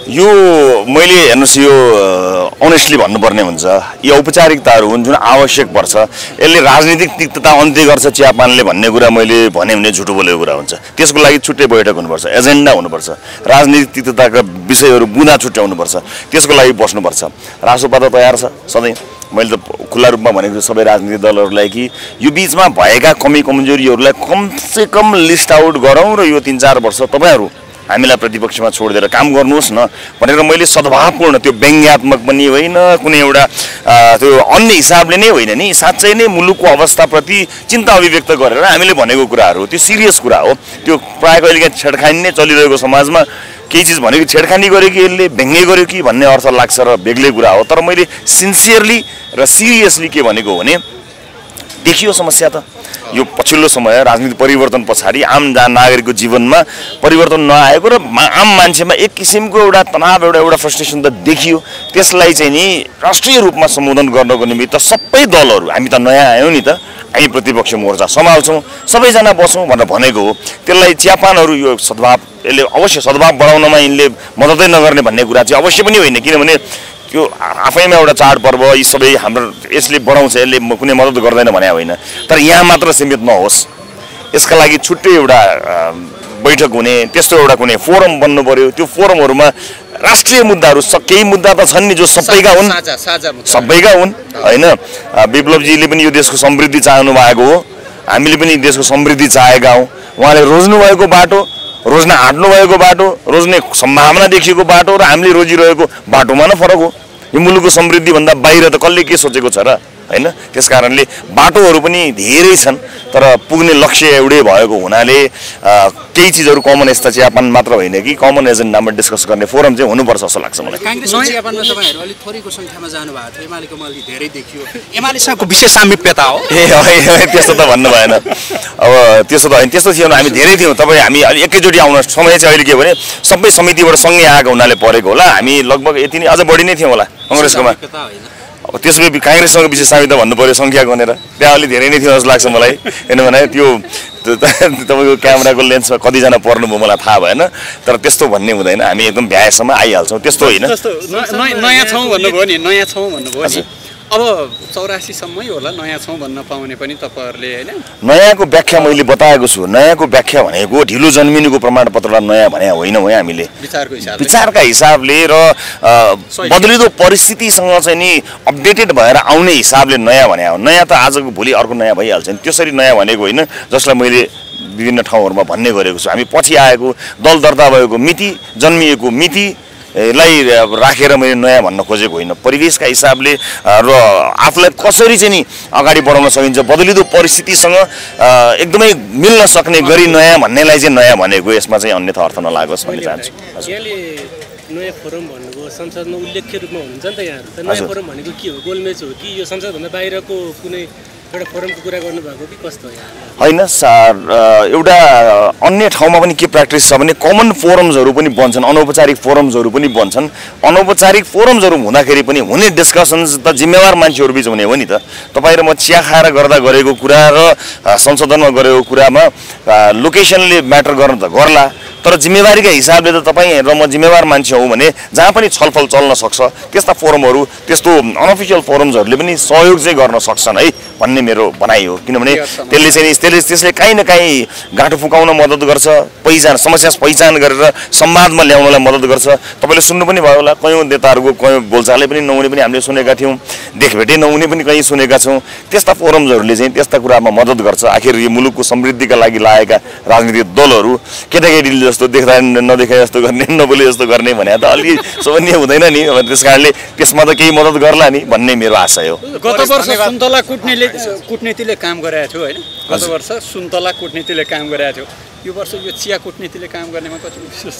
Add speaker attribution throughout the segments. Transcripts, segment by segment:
Speaker 1: यो मैले हेर्नुहोस् यो अनेस्टली भन्नुपर्ने हुन्छ यो औपचारिकताहरू हुन् जुन आवश्यक पर्छ यसले राजनीतिक तिक्तता अन्त्य गर्छ चियापानले भन्ने कुरा मैले भने भने झुटो बोलेको कुरा हुन्छ। त्यसको लागि छुट्टै बैठक हुनुपर्छ एजेन्डा हुनुपर्छ राजनीतिक तिक्तताका विषयहरू बुँदा छुट्याउनुपर्छ त्यसको लागि बस्नुपर्छ। रासोपा त तयार छ सधैँ। मैले त खुल्ला रूपमा भनेको छु सबै राजनीतिक दलहरूलाई कि यो बिचमा भएका कमी कमजोरीहरूलाई कमसे कम लिस्ट आउट गरौँ र यो तिन चार वर्ष तपाईँहरू हामीलाई प्रतिपक्षमा छोडिदिएर काम गर्नुहोस् न भनेर मैले सद्भावपूर्ण त्यो व्यङ्ग्यात्मक पनि होइन कुनै एउटा त्यो अन्य हिसाबले नै होइन नि साँच्चै नै मुलुकको अवस्थाप्रति चिन्ता अभिव्यक्त गरेर हामीले भनेको कुराहरू त्यो सिरियस कुरा हो। त्यो प्रायः कहिले काहीँ छेडखानी नै चलिरहेको समाजमा केही चिज भनेको छेडखानी गर्यो कि यसले व्यङ्ग्य गर्यो कि भन्ने अर्थ लाग्छ र बेग्लै कुरा हो। तर मैले सिन्सियरली र सिरियसली के भनेको भने देखियो समस्या त। यो पछिल्लो समय राजनीति परिवर्तन पछाडि आम जा नागरिकको जीवनमा परिवर्तन नआएको र आम मान्छेमा एक किसिमको एउटा तनाव एउटा एउटा फ्रस्ट्रेसन त देखियो। त्यसलाई चाहिँ नि राष्ट्रिय रूपमा सम्बोधन गर्नको निमित्त सबै दलहरू हामी त नयाँ आयौँ नि त हामी प्रतिपक्ष मोर्चा सम्हाल्छौँ सबैजना बसौँ भनेर भनेको हो। त्यसलाई चियापानहरू यो सद्भाव यसले अवश्य सद्भाव बढाउनमा यिनले मद्दतै नगर्ने भन्ने कुरा चाहिँ अवश्य पनि होइन किनभने त्यो आफैमा एउटा चाडपर्व यी सबै हाम्रो यसले बढाउँछ यसले कुनै मद्दत गर्दैन भने होइन। तर यहाँ मात्र सीमित नहोस्। यसका लागि छुट्टै एउटा बैठक हुने त्यस्तो एउटा कुनै फोरम बन्नु पर्यो। त्यो फोरमहरूमा राष्ट्रिय मुद्दाहरू स केही मुद्दा त छन् नि जो सबैका हुन्। सबैका हुन् होइन। विप्लवजीले पनि यो देशको समृद्धि चाहनु भएको हो। हामीले पनि देशको समृद्धि चाहेका हौँ। उहाँले रोज्नु भएको बाटो रोज्न आँट्नु भएको बाटो रोज्ने सम्भावना देखिएको बाटो र हामीले रोजिरहेको बाटोमा नै फरक हो। यो मुलुकको समृद्धिभन्दा बाहिर त कसले के सोचेको छ र होइन? त्यस कारणले बाटोहरू पनि धेरै छन् तर पुग्ने लक्ष्य एउटै भएको हुनाले केही चिजहरू कमन यस्ता चियापान मात्र होइन कि कमन एजेन्डामा डिस्कस गर्ने फोरम चाहिँ हुनुपर्छ जस्तो लाग्छ मलाई।
Speaker 2: थियो। एमालेसँगको विशेष सामिप्यता हो।
Speaker 1: ए होइन त्यस्तो त भन्नु भएन। अब त्यस्तो त होइन त्यस्तो थिएन हामी धेरै थियौँ। तपाईँ हामी अलि एकैचोटि आउनु समय चाहिँ अहिले के भने सबै समितिबाट सँगै आएको हुनाले परेको होला। हामी लगभग यति नै अझ बढी नै थियौँ होला कङ्ग्रेसकोमा। अब त्यसको काङ्ग्रेससँग विशेष सामित भन्नु पऱ्यो सङ्ख्या गनेर। त्यहाँ अलिक धेरै नै थियो जस्तो लाग्छ मलाई। किनभने त्यो त्यो तपाईँको क्यामेराको लेन्समा कतिजना पर्नुभयो मलाई थाहा भएन। तर त्यस्तो भन्ने हुँदैन। हामी एकदम भ्याएसम्म आइहाल्छौँ। त्यस्तो होइन।
Speaker 2: जस्तो न- न- नयाँ छौँ भन्नुभयो नि नयाँ छौँ भन्नुभयो नि। अब चौरासीसम्मै होला नयाँ छौँ भन्न पाउने पनि तपाईँहरूले होइन?
Speaker 1: नयाँको व्याख्या मैले बताएको छु। नयाँको व्याख्या भनेको ढिलो जन्मिनुको प्रमाणपत्रलाई नयाँ भने होइन हो हामीले?
Speaker 2: विचारको हिसाबले।
Speaker 1: विचारका हिसाबले र बदलिँदो परिस्थितिसँग चाहिँ नि अपडेटेड भएर आउने हिसाबले नयाँ भने हो। नयाँ त आजको भोलि अर्को नयाँ भइहाल्छ नि। त्यसरी नयाँ भनेको होइन जसलाई मैले विभिन्न ठाउँहरूमा भन्ने गरेको छु। हामी पछि आएको दल दर्ता भएको मिति जन्मिएको मिति लाई राखेर मैले नयाँ भन्न खोजेको होइन। परिवेशका हिसाबले र आफूलाई कसरी चाहिँ नि अगाडि बढाउन सकिन्छ बदलिँदो परिस्थितिसँग एकदमै मिल्न सक्ने गरी नयाँ भन्नेलाई चाहिँ नयाँ भनेको यसमा चाहिँ अन्यथा अर्थ नलागोस् भन्ने चाहन्छु।
Speaker 3: नयाँ फोरम भन्नुभयो संसदमा उल्लेख्य रूपमा हुनुहुन्छ नि त यहाँ त नयाँ। फोरम भनेको के हो? गोलमेच हो कि यो संसदभन्दा बाहिरको कुनै
Speaker 1: होइन सर एउटा अन्य ठाउँमा पनि के प्र्याक्टिस छ भने कमन फोरम्सहरू पनि बन्छन् अनौपचारिक फोरम्सहरू पनि बन्छन्। अनौपचारिक फोरम्सहरू हुँदाखेरि पनि हुने डिस्कसन्स त जिम्मेवार मान्छेहरू बिच हुने हो नि त। तपाईँ र म चिया खाएर गर्दा गरेको कुरा र संशोधनमा गरेको कुरामा लोकेसनले म्याटर गर्न त गर्ला। तर जिम्मेवारीका हिसाबले त तपाईँ र म जिम्मेवार मान्छे हौँ भने जहाँ पनि छलफल चल्न सक्छ त्यस्ता फोरमहरू त्यस्तो अनअफिसियल फोरम्सहरूले पनि सहयोग चाहिँ गर्न सक्छन् है भन्ने मेरो भनाइ हो। किनभने त्यसले चाहिँ त्यसले त्यसले काहीँ न काहीँ गाँठो फुकाउन मद्दत गर्छ पहिचान समस्या पहिचान गरेर संवादमा ल्याउनलाई मद्दत गर्छ। तपाईँले सुन्नु पनि भयो होला कयौँ नेताहरूको कयौँ बोलचालै पनि नहुने पनि हामीले सुनेका थियौँ देखभेटै नहुने पनि कहीँ सुनेका छौँ। त्यस्ता फोरम्सहरूले चाहिँ त्यस्ता कुरामा मद्दत गर्छ। आखिर यो मुलुकको समृद्धिका लागि लागेका राजनीतिक दलहरू केटाकेटीले जस्तो देख्दा न- नदेखे जस्तो गर्ने नबोले जस्तो गर्ने भने त अलि सामान्य हुँदैन नि। अब त्यस कारणले त्यसमा त केही मद्दत गर्ला नि भन्ने मेरो आशय हो।
Speaker 2: गत वर्ष सुन्तला कुट्नेले कुटनीतिले काम गरेको थियो होइन। गत वर्ष सुन्तला कुटनीतिले काम गरेको थियो। यो वर्ष यो चिया कुटनीतिले काम गर्नेमा कति?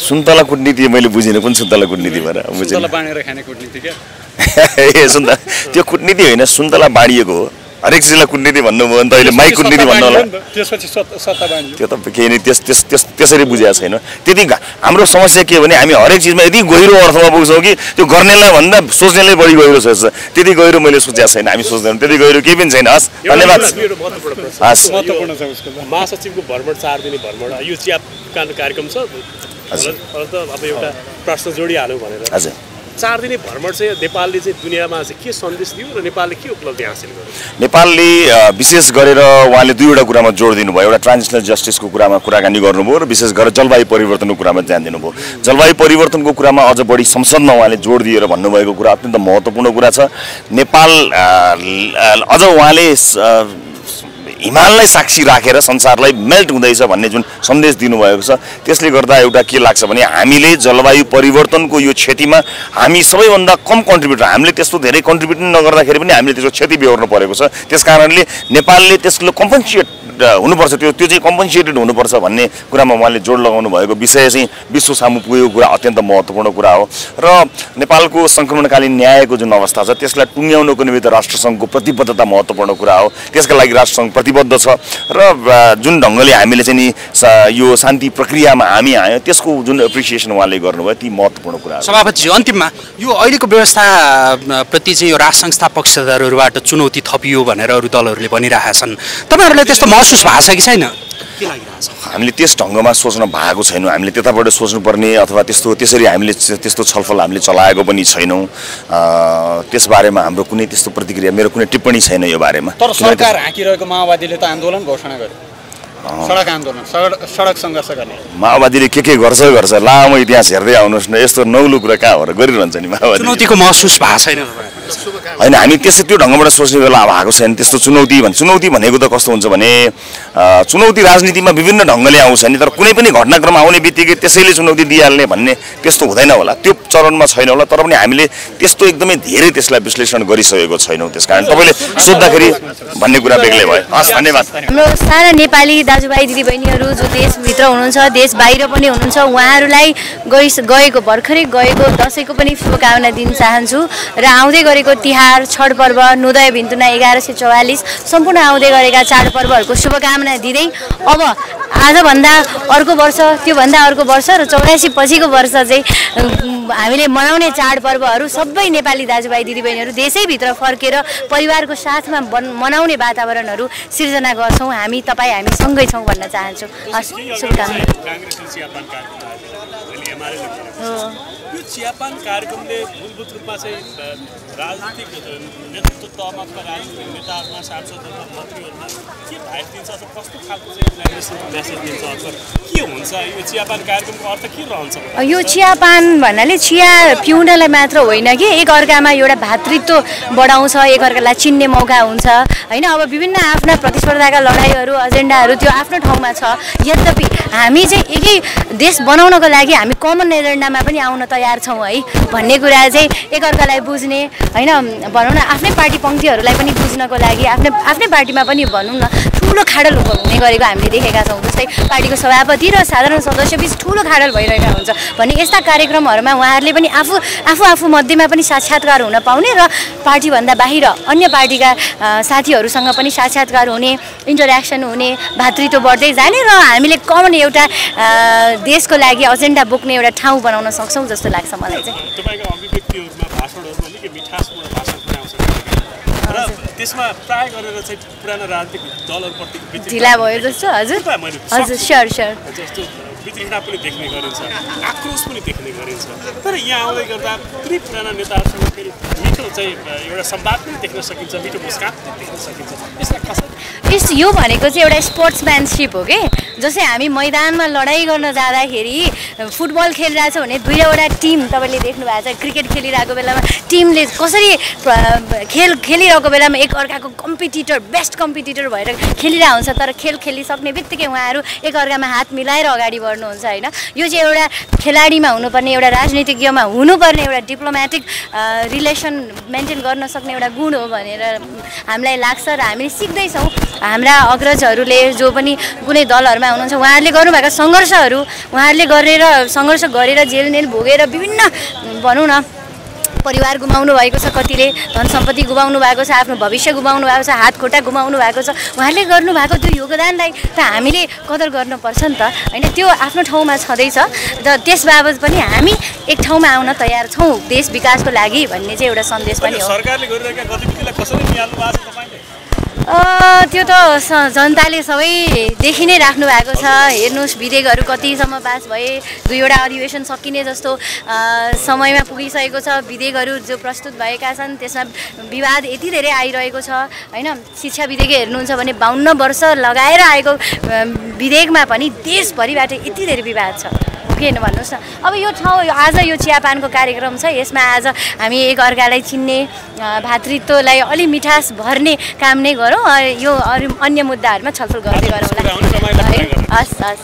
Speaker 1: सुन्तला कुटनीति मैले बुझिनँ। कुन सुन्तला कुटनीति भएर? बुझिनँ।
Speaker 2: सुन्तला बाँडेर खाने कुटनीति क्या?
Speaker 1: ए सुन्तला त्यो कुटनीति होइन सुन्तला बाँडिएको हो। हरेक चिजलाई कुटनीति भन्नुभयो भने त अहिले माइक कुटनीति भन्नु होला। त्यो त केही नै त्यस त्यस त्यस त्यसरी बुझेको छैन। त्यति हाम्रो समस्या के हो भने हामी हरेक चिजमा यति गहिरो अर्थमा पुग्छौँ कि त्यो गर्नेलाई भन्दा सोच्नेलाई बढी गहिरो सोच्छ त्यति गहिरो मैले सोचेको छैन हामी सोच्दैनौँ। त्यति गहिरो केही पनि छैन। हस् धन्यवाद। हस्।
Speaker 3: महासचिवको भ्रमण चार दिने भ्रमण यो चिया कान कार्यक्रम छ।
Speaker 1: हजुर।
Speaker 3: मलाई त अब एउटा प्रश्न जोडिहालौँ भनेर।
Speaker 1: हजुर।
Speaker 3: चार दिने भ्रमण चाहिँ नेपालले चाहिँ दुनियाँमा चाहिँ के सन्देश दियो र नेपालले के उपलब्धि हासिल गर्यो?
Speaker 1: नेपालले विशेष गरेर उहाँले दुईवटा कुरामा जोड दिनुभयो। एउटा ट्रान्जिसनल जस्टिसको कुरामा कुराकानी गर्नुभयो र विशेष गरेर जलवायु परिवर्तनको कुरामा ध्यान दिनुभयो। जलवायु परिवर्तनको कुरामा अझ बढी संसदमा उहाँले जोड दिएर भन्नुभएको कुरा अत्यन्त महत्त्वपूर्ण कुरा छ। नेपाल अझ उहाँले हिमाललाई साक्षी राखेर संसारलाई मेल्ट हुँदैछ भन्ने जुन सन्देश दिनुभएको छ त्यसले गर्दा एउटा के लाग्छ भने हामीले जलवायु परिवर्तनको यो क्षतिमा हामी सबैभन्दा कम कन्ट्रिब्युटर हामीले त्यस्तो धेरै कन्ट्रिब्युट नगर्दाखेरि पनि हामीले त्यसको क्षति बेहोर्नु परेको छ। त्यस कारणले नेपालले त्यसको कम्पन्सिएट हुनुपर्छ। त्यो त्यो चाहिँ कम्पन्सिएटेड हुनुपर्छ भन्ने कुरामा उहाँले जोड लगाउनु भएको विषय चाहिँ विश्व सामु पुगेको कुरा अत्यन्त महत्त्वपूर्ण कुरा हो। र नेपालको सङ्क्रमणकालीन न्यायको जुन अवस्था छ त्यसलाई टुङ्ग्याउनुको निमित्त राष्ट्रसङ्घको प्रतिबद्धता महत्त्वपूर्ण कुरा हो। त्यसका लागि राष्ट्रसङ्घ प्रतिबद्ध छ। र जुन ढङ्गले हामीले चाहिँ नि यो शान्ति प्रक्रियामा हामी आयौँ त्यसको जुन एप्रिसिएसन उहाँले गर्नुभयो ती महत्त्वपूर्ण कुरा हो
Speaker 4: सभापतिजी अन्तिममा यो अहिलेको व्यवस्था प्रति चाहिँ यो राज संस्था पक्षधरहरूबाट चुनौती थपियो भनेर अरू दलहरूले भनिरहेका छन् तपाईँहरूलाई त्यस्तो महसुस भएको छ कि छैन? के लागिरहेको छ
Speaker 1: हामीले त्यस ढङ्गमा सोच्न भएको छैनौँ। हामीले त्यताबाट सोच्नुपर्ने अथवा त्यस्तो त्यसरी हामीले त्यस्तो छलफल हामीले चलाएको पनि छैनौँ। त्यसबारेमा हाम्रो कुनै त्यस्तो प्रतिक्रिया मेरो कुनै टिप्पणी छैन यो बारेमा।
Speaker 2: तर सरकार हाँकिरहेको माओवादीले त आन्दोलन घोषणा गर्यो। सडक आन्दोलन सडक सङ्घर्ष गर्ने।
Speaker 1: माओवादीले के के गर्छ गर्छ लामो इतिहास हेर्दै आउनुहोस् न। यस्तो नौलो कुरा कहाँ हो र गरिरहन्छ नि माओवादी
Speaker 4: चुनौतीको महसुस भएको छैन?
Speaker 1: होइन हामी त्यस्तो त्यो ढङ्गबाट सोच्ने बेला भएको छैन। त्यस्तो चुनौती भन् चुनौती भनेको त कस्तो हुन्छ भने चुनौती राजनीतिमा विभिन्न ढङ्गले आउँछ नि तर कुनै पनि घटनाक्रम आउने बित्तिकै त्यसैले चुनौती दिइहाल्ने भन्ने त्यस्तो हुँदैन होला। त्यो चरणमा छैन होला तर पनि हामीले त्यस्तो एकदमै धेरै त्यसलाई विश्लेषण गरिसकेको छैनौँ त्यस कारण। तपाईँले सोद्धाखेरि भन्ने कुरा बेग्लै भयो। हस् धन्यवाद।
Speaker 5: हाम्रो सारा नेपाली दाजुभाइ दिदीबहिनीहरू जो देशभित्र हुनुहुन्छ देश बाहिर पनि हुनुहुन्छ उहाँहरूलाई गइ गएको भर्खरै गएको दसैँको पनि शुभकामना दिन चाहन्छु। र आउँदै गरेको तिहार छठ पर्व नुदय भिन्तुना एघार सय चौवालिस सम्पूर्ण आउँदै गरेका चाडपर्वहरूको शुभकामना दिँदै अब आजभन्दा अर्को वर्ष त्योभन्दा अर्को वर्ष र चौरासी पछिको वर्ष चाहिँ हामीले मनाउने चाडपर्वहरू सबै नेपाली दाजुभाइ दिदीबहिनीहरू देशैभित्र फर्केर परिवारको साथमा बन मनाउने वातावरणहरू सिर्जना गर्छौँ। हामी तपाईँ हामी सँगै छौँ भन्न चाहन्छु। हस् शुभकामना।
Speaker 3: चियापान कार्यक्रमले मूलभूत रूपमा चाहिँ राजनीतिक नेतृत्व तहमा अथवा राजनीतिक नेताहरूमा सांसदहरूमा मन्त्रीहरूमा के भाइब दिन्छ अथवा कस्तो खालको चाहिँ म्यासेज दिन्छ अथवा के हुन्छ? यो चियापान कार्यक्रमको अर्थ के रहन्छ
Speaker 5: यो चियापान भन्नाले चिया पिउनलाई मात्र होइन कि एक अर्कामा एउटा भातृत्व बढाउँछ एक अर्कालाई चिन्ने मौका हुन्छ। होइन अब विभिन्न आफ्ना प्रतिस्पर्धाका लडाइँहरू एजेन्डाहरू त्यो आफ्नो ठाउँमा छ। यद्यपि हामी चाहिँ एकै देश बनाउनको लागि हामी कमन एजेन्डामा पनि आउन तयार छौँ है भन्ने कुरा चाहिँ एकअर्कालाई बुझ्ने होइन? भनौँ न आफ्नै पार्टी पङ्क्तिहरूलाई पनि बुझ्नको लागि आफ्नै आफ्नै पार्टीमा पनि भनौँ न ठुलो खाडल हुने गरेको हामीले देखेका छौँ। जस्तै पार्टीको सभापति र साधारण सदस्य बिच ठुलो खाडल भइरहेको हुन्छ। भने यस्ता कार्यक्रमहरूमा उहाँहरूले पनि आफू आफू आफू मध्येमा पनि साक्षात्कार हुन पाउने र पार्टीभन्दा बाहिर अन्य पार्टीका साथीहरूसँग पनि साक्षात्कार हुने इन्टरेक्सन हुने भातृत्व बढ्दै जाने र हामीले कमन एउटा देशको लागि एजेन्डा बोक्ने एउटा ठाउँ बनाउन सक्छौँ जस्तो लाग्छ मलाई चाहिँ।
Speaker 3: र त्यसमा प्राय गरेर चाहिँ पुरानो राजनीतिक दलहरूप्रतिको
Speaker 5: ढिला भयो जस्तो हजुर? हजुर। स्योर स्योर
Speaker 3: जस्तो वितृष्णा पनि देख्ने गरिन्छ। आक्रोश पनि देख्ने गरिन्छ। तर यहाँ आउँदै गर्दा कुनै पुराना नेताहरूसँग फेरि मिठो चाहिँ एउटा संवाद पनि देख्न सकिन्छ मिठो मुस्कान पनि देख्न सकिन्छ। कसरी?
Speaker 5: यस यो भनेको चाहिँ एउटा स्पोर्ट्सम्यानसिप हो कि? जस्तै हामी मैदानमा लडाइँ गर्न जाँदाखेरि फुटबल खेलिरहेछ भने दुईवटा टिम तपाईँले देख्नु भएको छ। क्रिकेट खेलिरहेको बेलामा टिमले कसरी खेल खेलिरहेको बेलामा एक अर्काको कम्पिटिटर बेस्ट कम्पिटिटर भएर खेलिरहेको हुन्छ तर खेल खेलिसक्ने बित्तिकै उहाँहरू एक अर्कामा हात मिलाएर अगाडि बढ्नुहुन्छ होइन? यो चाहिँ एउटा खेलाडीमा हुनुपर्ने एउटा राजनीतिज्ञमा हुनुपर्ने एउटा डिप्लोमेटिक रिलेसन मेन्टेन गर्न सक्ने एउटा गुण हो भनेर हामीलाई लाग्छ र हामीले सिक्दैछौँ। हाम्रा अग्रजहरूले जो पनि कुनै दलहरूमा हुनुहुन्छ उहाँहरूले गर्नुभएका सङ्घर्षहरू उहाँहरूले गरेर सङ्घर्ष गरेर जेलनेल भोगेर विभिन्न भनौँ न परिवार गुमाउनु भएको छ कतिले धन सम्पत्ति गुमाउनु भएको छ आफ्नो भविष्य गुमाउनु भएको छ हात खुट्टा गुमाउनु भएको छ। उहाँले गर्नुभएको त्यो योगदानलाई त हामीले कदर गर्नुपर्छ नि त। होइन त्यो आफ्नो ठाउँमा छँदैछ। र त्यस बाबत पनि हामी एक ठाउँमा आउन तयार छौँ देश विकासको लागि भन्ने चाहिँ एउटा सन्देश पनि हो। त्यो त जनताले सबैदेखि नै राख्नु भएको छ। हेर्नुहोस् विधेयकहरू कतिसम्म पास भए दुईवटा अधिवेशन सकिने जस्तो समयमा पुगिसकेको छ। विधेयकहरू जो प्रस्तुत भएका छन् त्यसमा विवाद यति धेरै आइरहेको छ होइन? शिक्षा विधेयक हेर्नुहुन्छ भने बाहन्न वर्ष लगाएर आएको विधेयकमा पनि देशभरिबाट यति धेरै विवाद छ। होइन भन्नुहोस् न अब यो ठाउँ आज यो चियापानको कार्यक्रम छ यसमा आज हामी एक अर्कालाई चिन्ने भातृत्वलाई अलि मिठास भर्ने काम नै गरौँ यो अरू अन्य मुद्दाहरूमा छलफल गर्दै?
Speaker 3: गरौँ।
Speaker 5: हस् हस्